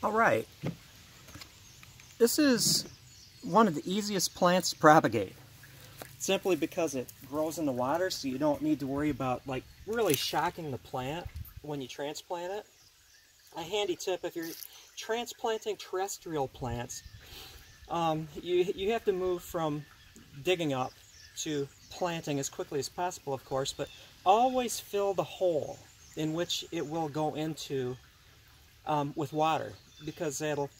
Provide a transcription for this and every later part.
All right. This is one of the easiest plants to propagate. Simply because it grows in the water, so you don't need to worry about like really shocking the plant when you transplant it. A handy tip, if you're transplanting terrestrial plants, um, you, you have to move from digging up to planting as quickly as possible, of course, but always fill the hole in which it will go into um, with water because that'll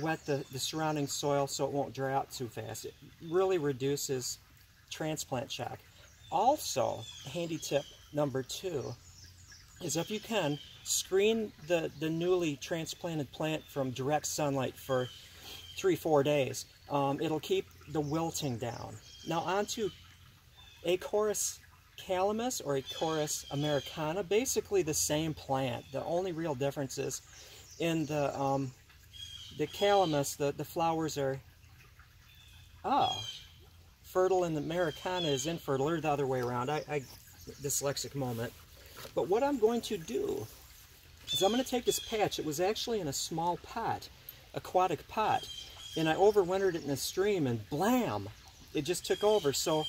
wet the, the surrounding soil so it won't dry out too fast. It really reduces transplant shock. Also, handy tip number two is if you can, screen the, the newly transplanted plant from direct sunlight for three, four days. Um, it'll keep the wilting down. Now onto Acorus calamus or Acorus americana, basically the same plant. The only real difference is in the um, the calamus, the, the flowers are ah, fertile and the americana is infertile, or the other way around. I, I dyslexic moment. But what I'm going to do is I'm going to take this patch. It was actually in a small pot, aquatic pot, and I overwintered it in a stream, and blam, it just took over. So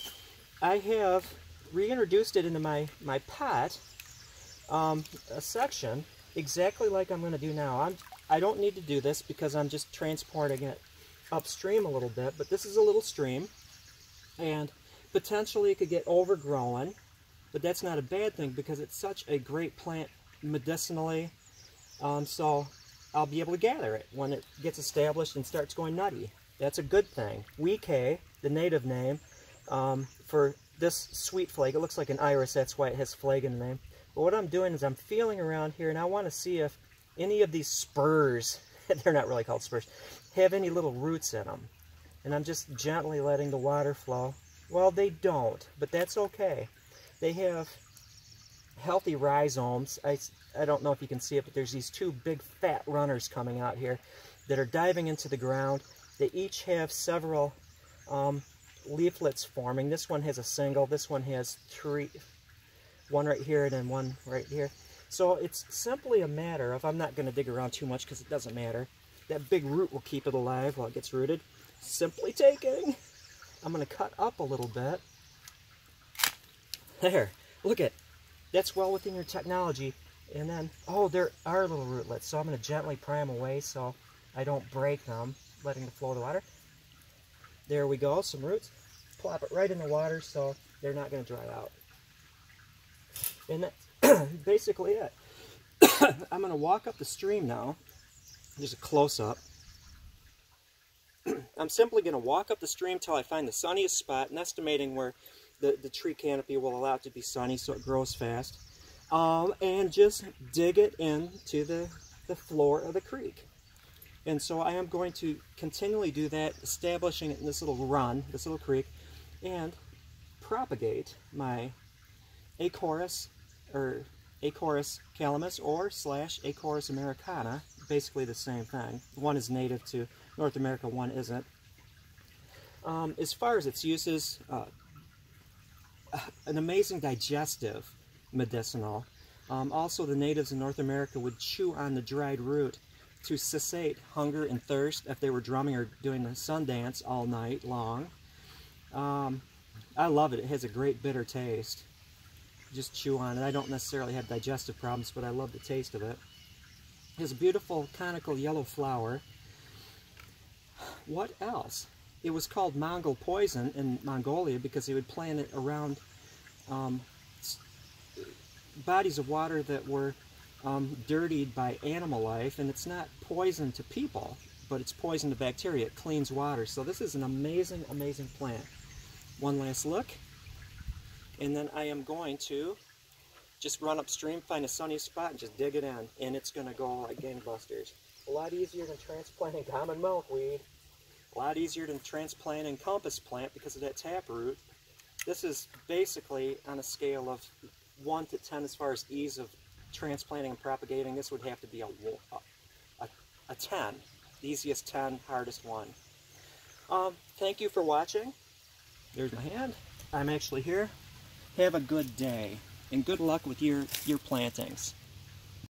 I have reintroduced it into my, my pot, um, a section, exactly like I'm going to do now. I'm, I don't need to do this because I'm just transporting it upstream a little bit, but this is a little stream, and potentially it could get overgrown, but that's not a bad thing because it's such a great plant medicinally, um, so I'll be able to gather it when it gets established and starts going nutty. That's a good thing. Wee-Kay, the native name, um, for this sweet flag, it looks like an iris, that's why it has flag in the name. But what I'm doing is I'm feeling around here and I want to see if any of these spurs, they're not really called spurs, have any little roots in them. And I'm just gently letting the water flow. Well, they don't, but that's okay. They have healthy rhizomes. I, I don't know if you can see it, but there's these two big fat runners coming out here that are diving into the ground. They each have several um, leaflets forming. This one has a single, this one has three, one right here and then one right here. So it's simply a matter of, I'm not going to dig around too much because it doesn't matter. That big root will keep it alive while it gets rooted. Simply taking. I'm going to cut up a little bit. There. Look at. That's well within your technology. And then, oh, there are little rootlets. So I'm going to gently pry them away so I don't break them, letting the flow of the water. There we go, some roots. Plop it right in the water so they're not going to dry out. And that's basically it. I'm going to walk up the stream now. There's a close-up. I'm simply going to walk up the stream till I find the sunniest spot and estimating where the, the tree canopy will allow it to be sunny so it grows fast. Um, and just dig it into the, the floor of the creek. And so I am going to continually do that, establishing it in this little run, this little creek, and propagate my Acorus, or Acorus calamus, or slash Acorus americana, basically the same thing. One is native to North America, one isn't. Um, as far as its uses, uh, an amazing digestive medicinal. Um, also, the natives in North America would chew on the dried root to cessate hunger and thirst if they were drumming or doing the sun dance all night long. Um, I love it. It has a great bitter taste. Just chew on it. I don't necessarily have digestive problems, but I love the taste of it. It has a beautiful conical yellow flower. What else? It was called Mongol poison in Mongolia because they would plant it around um, bodies of water that were um, dirtied by animal life, and it's not poison to people, but it's poison to bacteria. It cleans water. So this is an amazing, amazing plant. One last look, and then I am going to just run upstream, find a sunny spot, and just dig it in, and it's going to go like gangbusters. A lot easier than transplanting common milkweed. A lot easier than transplanting compass plant because of that taproot. This is basically on a scale of 1 to 10 as far as ease of transplanting and propagating, this would have to be a, a, a 10. The easiest 10, hardest one. Um, thank you for watching. There's my hand. I'm actually here. Have a good day, and good luck with your, your plantings.